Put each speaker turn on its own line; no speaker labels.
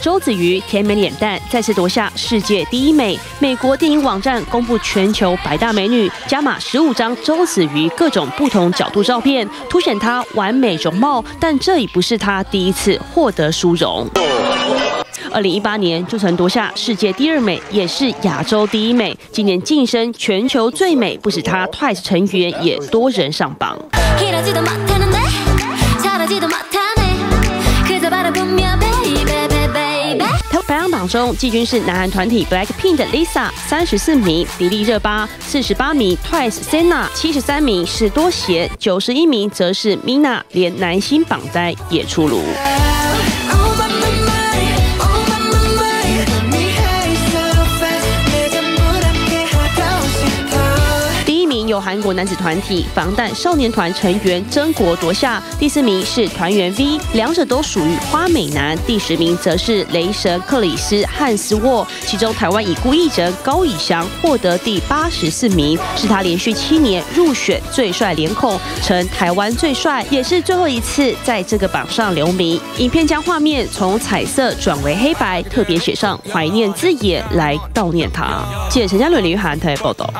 周子瑜甜美脸蛋再次夺下世界第一美。美国电影网站公布全球百大美女，加码十五张周子瑜各种不同角度照片，凸显她完美容貌。但这已不是她第一次获得殊荣。二零一八年就曾夺下世界第二美，也是亚洲第一美。今年晋升全球最美，不止她，TWICE 成员也多人上榜。中，季军是南韩团体 BLACKPINK 的 Lisa，三十四名；迪丽热巴四十八名；TWICE Senna 七十三名；是多贤九十一名，则是 Mina，连男星榜单也出炉。由韩国男子团体防弹少年团成员曾国夺下，第四名是团员 V，两者都属于花美男。第十名则是雷神克里斯汉斯沃，其中台湾已故艺人高以翔获得第八十四名，是他连续七年入选最帅脸孔，成台湾最帅，也是最后一次在这个榜上留名。影片将画面从彩色转为黑白，特别写上怀念字眼来悼念他。记者陈嘉伦、林玉涵台报道。